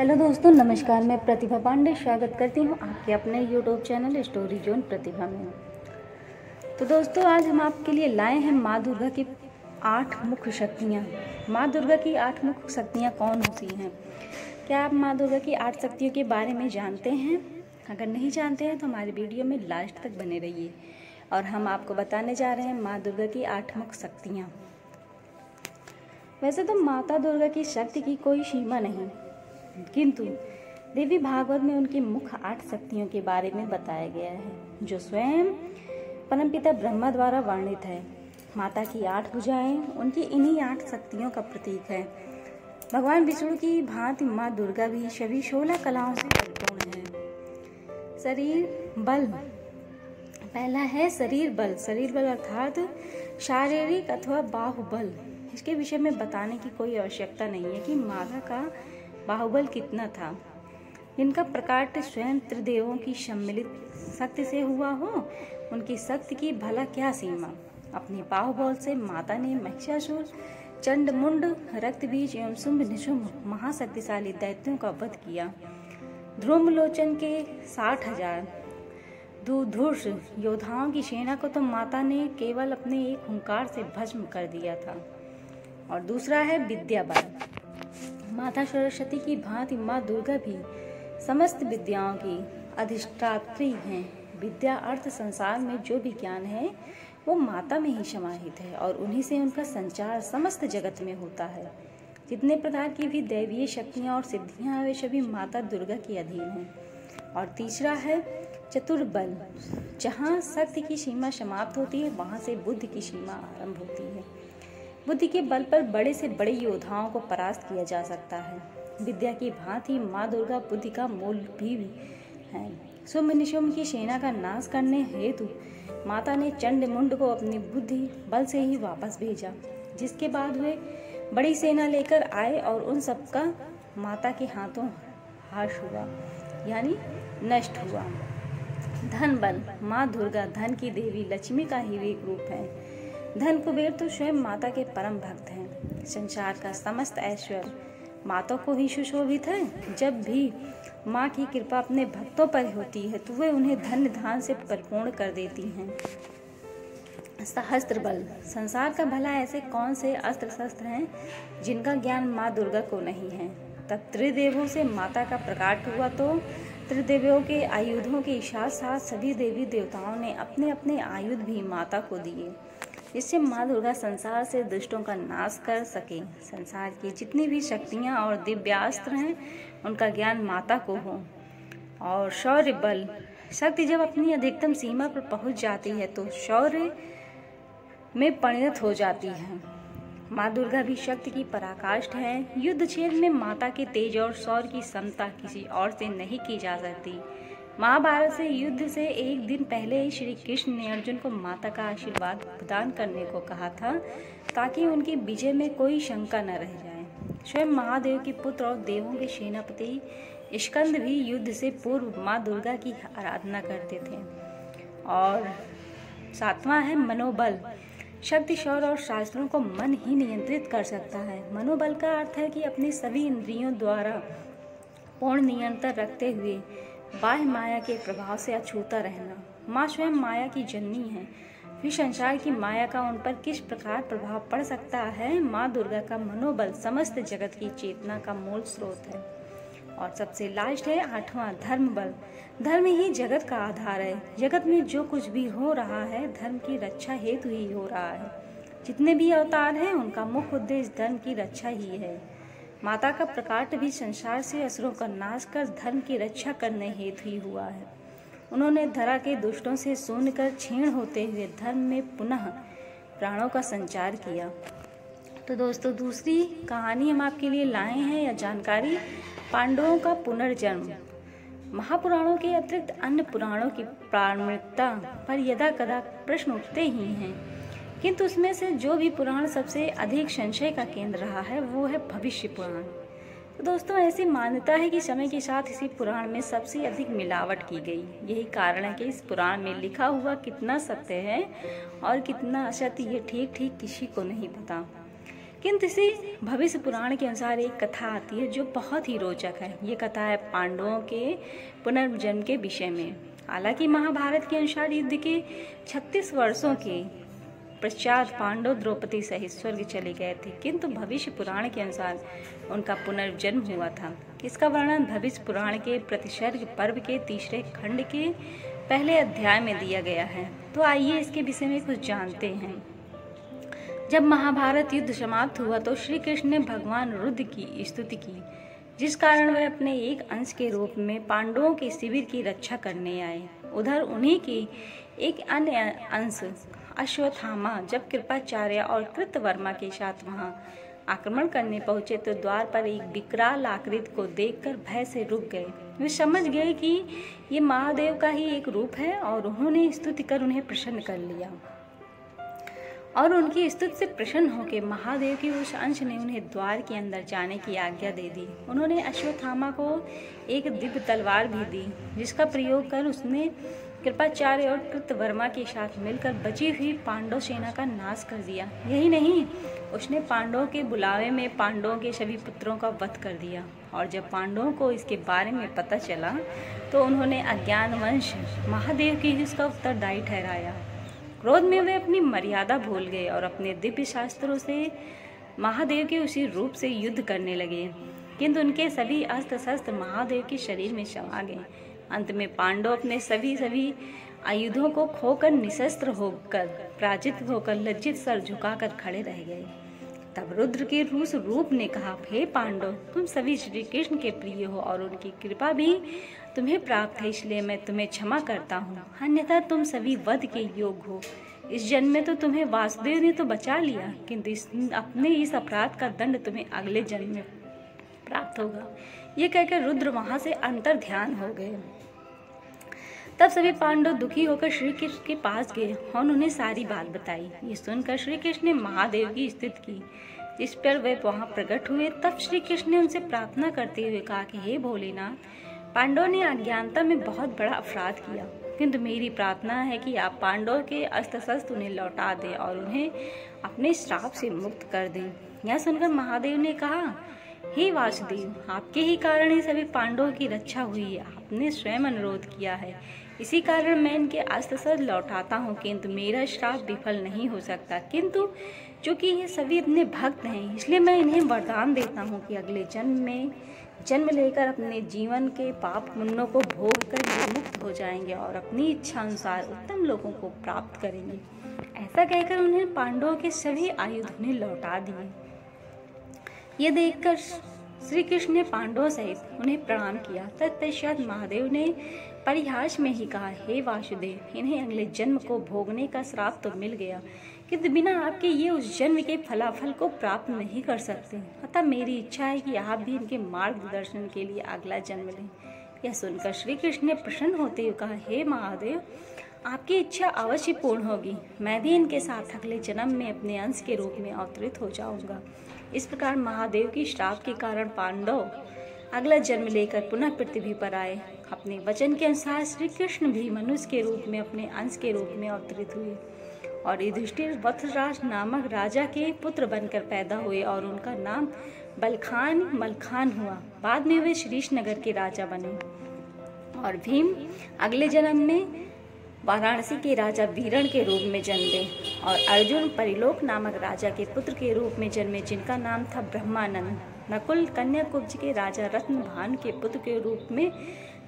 Hello दोस्तों, नमस्कार। मैं प्रतिभा पांडे स्वागत करती हूँ आपके अपने YouTube channel story zone Pratibha में। तो दोस्तों, आज हम आपके लिए लाए हैं माँ दुर्गा की आठ मुख्य शक्तियाँ। माँ दुर्गा की आठ मुख्य शक्तियाँ कौन होती हैं? क्या आप माँ दुर्गा की आठ शक्तियों के बारे में जानते हैं? अगर नहीं जानते हैं तो हमारे वीडियो में लास्ट तक बने रहिए और हम आपको बताने जा रहे हैं माँ दुर्गा की आठ मुख्य शक्तियाँ। वैसे तो माता दुर्गा की शक्ति की कोई सीमा नहीं। किंतु देवी भागवत में उनकी मुख्य आठ शक्तियों के बारे में बताया गया है, जो स्वयं परमपिता ब्रह्मा द्वारा वर्णित है। माता की आठ भुजाएँ, उनकी इन्हीं आठ शक्तियों का प्रतीक है। भगवान विष्णु की भांति माँ दुर्गा भी सभी सोलह कलाओं से परिपूर्ण है। शरीर, बल। पहला है शरीर बल। शरीर बल अर्थात शारीरिक अथवा बाहुबल। इसके विषय में बताने की कोई आवश्यकता नहीं है कि माता का बाहुबल कितना था? इनका प्रकाट स्वयं त्रिदेवों की सम्मिलित शक्ति से हुआ हो, उनकी शक्ति की भला क्या सीमा? अपनी बाहुबल से माता ने महिषासुर रक्त बीज एवं शुंभ निशुंभ महाशक्तिशाली दैत्यों का वध किया। ध्रुमलोचन के साठ हज़ार। दुधुर्ष योद्धाओं की सेना को तो माता ने केवल अपने एक हुंकार से भस्म कर दिया था। और दूसरा है विद्या बल माता सरस्वती की भांति माँ दुर्गा भी समस्त विद्याओं की अधिष्ठात्री हैं। विद्या अर्थ संसार में जो भी ज्ञान है, वो माता में ही समाहित है और उन्हीं से उनका संचार समस्त जगत में होता है। जितने प्रकार की भी दैवीय शक्तियाँ और सिद्धियाँ वे सभी माता दुर्गा के अधीन हैं। और तीसरा है चतुर्बल। जहाँ शक्ति की सीमा समाप्त होती है, वहाँ से बुद्ध की सीमा आरंभ होती है। बुद्धि के बल पर बड़े से बड़े योद्धाओं को परास्त किया जा सकता है। विद्या की भांति माँ दुर्गा बुद्धि का मूल भी है। निशुंभ की सेना का नाश करने हेतु माता ने चंड मुंड को अपनी बुद्धि बल से ही वापस भेजा, जिसके बाद वे बड़ी सेना लेकर आए और उन सबका माता के हाथों हाश हुआ, यानी नष्ट हुआ। धन बल, माँ दुर्गा, धन की देवी लक्ष्मी का ही एक रूप है। धन कुबेर तो स्वयं माता के परम भक्त हैं। संसार का समस्त ऐश्वर्य माता को ही सुशोभित है। जब भी माँ की कृपा अपने भक्तों पर होती है तो वे उन्हें धन धान से परिपूर्ण कर देती हैं। सहस्त्र बल। संसार का भला ऐसे कौन से अस्त्र शस्त्र हैं, जिनका ज्ञान माँ दुर्गा को नहीं है? तब त्रिदेवों से माता का प्रकाट हुआ तो त्रिदेवियों के आयुधों के साथ साथ सभी देवी देवताओं ने अपने अपने आयुध भी माता को दिए। जिससे माँ दुर्गा संसार से दुष्टों का नाश कर सके। संसार की जितनी भी शक्तियाँ और दिव्यास्त्र हैं, उनका ज्ञान माता को हो। और शौर्य बल, शक्ति जब अपनी अधिकतम सीमा पर पहुँच जाती है तो शौर्य में परिणत हो जाती है। माँ दुर्गा भी शक्ति की पराकाष्ठ है। युद्ध क्षेत्र में माता के तेज और शौर्य की क्षमता किसी और से नहीं की जा सकती। महाभारत से युद्ध से एक दिन पहले ही श्री कृष्ण ने अर्जुन को माता का आशीर्वाद प्रदान करने को कहा था, ताकि उनकी विजय में कोई शंका न रह जाए। स्वयं महादेव के पुत्र और देवों के सेनापति स्कंद भी युद्ध से पूर्व माँ दुर्गा की आराधना करते थे। और सातवां है मनोबल। शक्ति शौर और शास्त्रों को मन ही नियंत्रित कर सकता है। मनोबल का अर्थ है कि अपने सभी इंद्रियों द्वारा पूर्ण नियंत्रण रखते हुए बाह्य माया के प्रभाव से अछूता रहना। माँ स्वयं माया की जननी है। फिर संसार की माया का उन पर किस प्रकार प्रभाव पड़ सकता है? माँ दुर्गा का मनोबल समस्त जगत की चेतना का मूल स्रोत है। और सबसे लास्ट है, आठवां धर्म बल। धर्म ही जगत का आधार है। जगत में जो कुछ भी हो रहा है, धर्म की रक्षा हेतु ही हो रहा है। जितने भी अवतार हैं, उनका मुख्य उद्देश्य धर्म की रक्षा ही है। माता का प्रकाट भी संसार से असुरों का नाश कर धर्म की रक्षा करने हेतु ही हुआ है। उन्होंने धरा के दुष्टों से सुनकर क्षीण होते हुए धर्म में पुनः प्राणों का संचार किया। तो दोस्तों, दूसरी कहानी हम आपके लिए लाए हैं या जानकारी, पांडवों का पुनर्जन्म। महापुराणों के अतिरिक्त अन्य पुराणों की प्रामाणिकता पर यदा कदा प्रश्न उठते ही हैं। किंतु उसमें से जो भी पुराण सबसे अधिक संशय का केंद्र रहा है, वो है भविष्य पुराण। तो दोस्तों, ऐसी मान्यता है कि समय के साथ इसी पुराण में सबसे अधिक मिलावट की गई। यही कारण है कि इस पुराण में लिखा हुआ कितना सत्य है और कितना असत्य, ये ठीक ठीक किसी को नहीं पता। किंतु इसी भविष्य पुराण के अनुसार एक कथा आती है जो बहुत ही रोचक है। ये कथा है पांडवों के पुनर्जन्म के विषय में। हालाँकि महाभारत के अनुसार युद्ध के 36 वर्षों के पश्चात पांडव द्रौपदी सहित स्वर्ग चले गए थे, किंतु भविष्य पुराण के अनुसार उनका पुनर्जन्म हुआ था। इसका वर्णन भविष्य पुराण के प्रतिसर्ग पर्व के तीसरे खंड के पहले अध्याय में दिया गया है। तो आइए इसके विषय में कुछ जानते हैं। जब महाभारत युद्ध समाप्त हुआ तो श्री कृष्ण ने भगवान रुद्र की स्तुति की, जिस कारण वह अपने एक अंश के रूप में पांडवों के शिविर की रक्षा करने आए। उधर उन्हीं की एक अन्य अंश, अश्वत्थामा, जब कृपाचार्य और कृतवर्मा के साथ वहाँ आक्रमण करने पहुँचे तो द्वार पर एक विकराल आकृत को देखकर भय से रुक गए। वे समझ गए कि ये महादेव का ही एक रूप है और उन्होंने स्तुति कर उन्हें प्रसन्न कर लिया। और उनकी स्तुति से प्रसन्न होकर महादेव की उस अंश ने उन्हें द्वार के अंदर जाने की आज्ञा दे दी। उन्होंने अश्वत्थामा को एक दिव्य तलवार भी दी, जिसका प्रयोग कर उसने कृपाचार्य और कृतवर्मा के साथ मिलकर बची हुई पांडव सेना का नाश कर दिया। यही नहीं, उसने पांडवों के बुलावे में पांडवों के सभी पुत्रों का वध कर दिया और जब पांडवों को इसके बारे में पता चला तो उन्होंने अज्ञानवंश महादेव की ही उसका उत्तरदायी ठहराया। क्रोध में वे अपनी मर्यादा भूल गए और अपने दिव्य शास्त्रों से महादेव के उसी रूप से युद्ध करने लगे। किंतु उनके सभी अस्त्र शस्त्र महादेव के शरीर में समा गए। अंत में पांडव अपने सभी सभी आयुधों को खोकर निशस्त्र होकर, पराजित होकर, लज्जित सर झुकाकर खड़े रह गए। तब रुद्र के रूस रूप ने कहा, हे पांडव, तुम सभी श्री कृष्ण के प्रिय हो और उनकी कृपा भी तुम्हें प्राप्त है, इसलिए मैं तुम्हें क्षमा करता हूँ। अन्यथा तुम सभी वध के योग हो। इस जन्म में तो तुम्हें वासुदेव ने तो बचा लिया, किंतु इस अपने इस अपराध का दंड तुम्हें अगले जन्म में प्राप्त होगा। ये कहकर रुद्र वहाँ से अंतर ध्यान हो गए। तब सभी पांडव दुखी होकर श्री कृष्ण के पास गए और उन्हें सारी बात बताई। ये सुनकर श्री कृष्ण ने महादेव की स्थिति की। जिस पर वे वहाँ प्रकट हुए, तब श्री कृष्ण ने उनसे प्रार्थना करते हुए कहा कि, हे भोलेनाथ पांडव ने अज्ञानता में बहुत बड़ा अपराध किया। किंतु मेरी प्रार्थना है कि आप पांडव के अस्त्र शस्त्र उन्हें लौटा दें और उन्हें अपने श्राप से मुक्त कर दें। यह सुनकर महादेव ने कहा, हे वासुदेव, आपके ही कारण ही सभी पांडवों की रक्षा हुई है। आपने स्वयं अनुरोध किया है। इसी कारण मैं इनके अस्त्र शस्त्र लौटाता हूँ। किंतु मेरा श्राप विफल नहीं हो सकता। किंतु चूँकि ये सभी अपने भक्त हैं, इसलिए मैं इन्हें वरदान देता हूँ कि अगले जन्म में जन्म लेकर अपने जीवन के पाप पुण्यों को भोग कर मुक्त हो जाएँगे और अपनी इच्छा अनुसार उत्तम लोगों को प्राप्त करेंगे। ऐसा कहकर उन्हें पांडवों के सभी आयुध उन्हें लौटा दिए। ये देखकर श्री कृष्ण ने पांडवों सहित उन्हें प्रणाम किया। तत्पश्चात महादेव ने परिहास में ही कहा, हे वासुदेव, इन्हें अगले जन्म को भोगने का श्राप तो मिल गया। किंतु बिना आपके ये उस जन्म के फलाफल को प्राप्त नहीं कर सकते। अतः मेरी इच्छा है कि आप भी इनके मार्गदर्शन के लिए अगला जन्म लें। यह सुनकर श्री कृष्ण ने प्रसन्न होते हुए कहा, हे महादेव, आपकी इच्छा अवश्य पूर्ण होगी। मैं भी इनके साथ अगले जन्म में अपने अंश के रूप में अवतरित हो जाऊँगा। इस प्रकार महादेव की श्राप के कारण पांडव अगला जन्म लेकर पुनः पृथ्वी पर आए। अपने वचन के अनुसार श्री कृष्ण भी मनुष्य के रूप में, अपने अंश के रूप में अवतरित हुए। और युधिष्ठिर वत्सराज नामक राजा के पुत्र बनकर पैदा हुए और उनका नाम बलखान मलखान हुआ। बाद में वे श्रीश नगर के राजा बने। और भीम अगले जन्म में वाराणसी के राजा वीरण के रूप में जन्मे और अर्जुन परिलोक नामक राजा के पुत्र के रूप में जन्मे, जिनका नाम था ब्रह्मानंद। नकुल कन्या कुब्ज के राजा रत्न भान के पुत्र के रूप में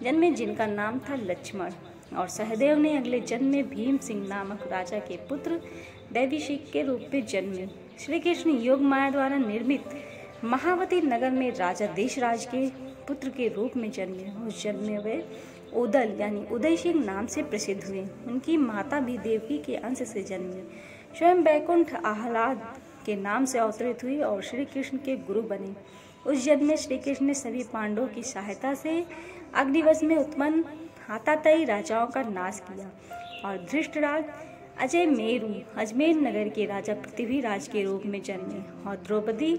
जन्मे, जिनका नाम था लक्ष्मण। और सहदेव ने अगले जन्म में भीम सिंह नामक राजा के पुत्र दैवीशिक के रूप में जन्मे। श्री कृष्ण योग माया द्वारा निर्मित महावती नगर में राजा देशराज के पुत्र के रूप में जन्मे उस जन्म में वे उदल, यानी उदय सिंह नाम से प्रसिद्ध हुए। उनकी माता भी देवकी के अंश से जन्मे। स्वयं बैकुंठ आह्लाद के नाम से अवतरित हुई और श्री कृष्ण के गुरु बने। उस जन्म में श्री कृष्ण ने सभी पांडवों की सहायता से अग्निवश में उत्पन्न हाथातई राजाओं का नाश किया और धृष्टराज अजय मेरु, अजमेर नगर के राजा पृथ्वीराज के रूप में जन्मे और द्रौपदी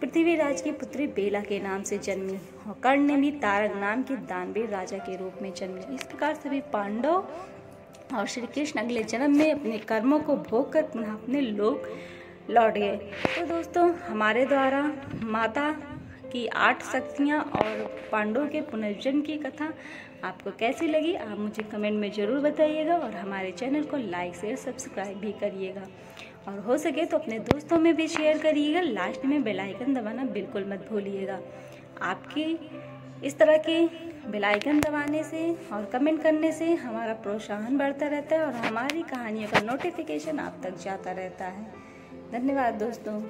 पृथ्वीराज की पुत्री बेला के नाम से जन्मी और कर्ण ने भी तारक नाम के दानवीर राजा के रूप में जन्मे। इस प्रकार सभी पांडव और श्री कृष्ण अगले जन्म में अपने कर्मों को भोग कर पुनः अपने लोग लौट गए। तो दोस्तों, हमारे द्वारा माता की आठ शक्तियाँ और पांडवों के पुनर्जन्म की कथा आपको कैसी लगी, आप मुझे कमेंट में ज़रूर बताइएगा और हमारे चैनल को लाइक, शेयर, सब्सक्राइब भी करिएगा। और हो सके तो अपने दोस्तों में भी शेयर करिएगा, लास्ट में बेल आइकन दबाना बिल्कुल मत भूलिएगा। आपकी इस तरह के बेल आइकन दबाने से और कमेंट करने से हमारा प्रोत्साहन बढ़ता रहता है और हमारी कहानियों का नोटिफिकेशन आप तक जाता रहता है। धन्यवाद दोस्तों।